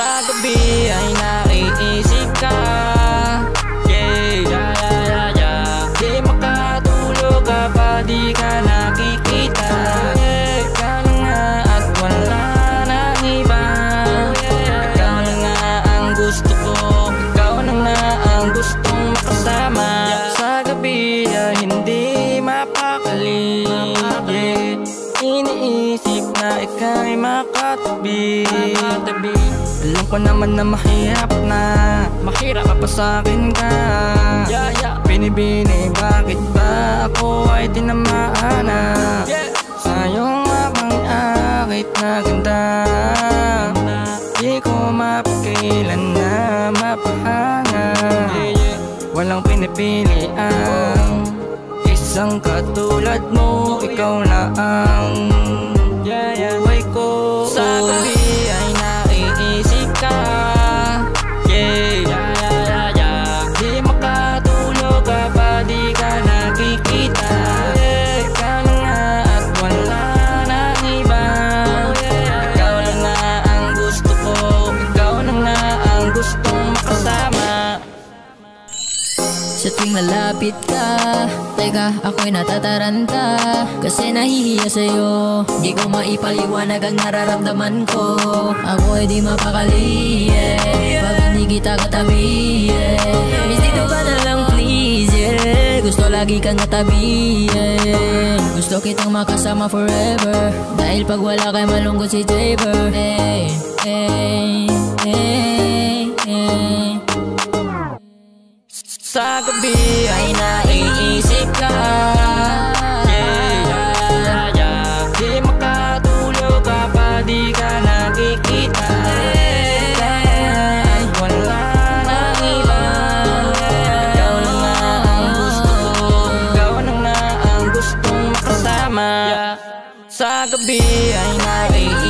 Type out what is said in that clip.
sa gabi ay naiisip ka. Yeah, yeah, yeah, yeah Di makatulog ka pa di ka nakikita. Yeah, ka na nga at ang gusto ko. Ikaw na nga ang gustong makasama. Sa gabi hindi mapakali. Yeah, iniisip na ika'y makatabi Alam ko naman na mahirap na. Mahirap. Papasakin ka. Yeah, yeah. Binibini bakit ba ako ay tinamaan na Yeah. Sa iyong mapang akit na ganda. Di ko mapakilan na mapahanga. Yeah, yeah. Walang pinipili ang Isang katulad mo. Ikaw na ang Yeah, yeah. buhay ko Sa tuwing lalapit ka Teka, ako'y natataranta Kasi nahihiya sa'yo Di ko maipaliwanag ang nararamdaman ko Ako ay di mapakali yeah. Pag hindi kita katabi yeah. Miss dito ka na lang please yeah. Gusto lagi kang katabi yeah. Gusto kitang makasama forever Dahil pag wala kay malungkot si Jaber hey, hey, hey, hey. Sa gabi ay naiisip ka. Yeah, yeah, Di makatulog kapag di ka nakikita. At wala nang iba. Ikaw na ang gusto. Ikaw na nga ang gustong makasama. Sa gabi ay naiisip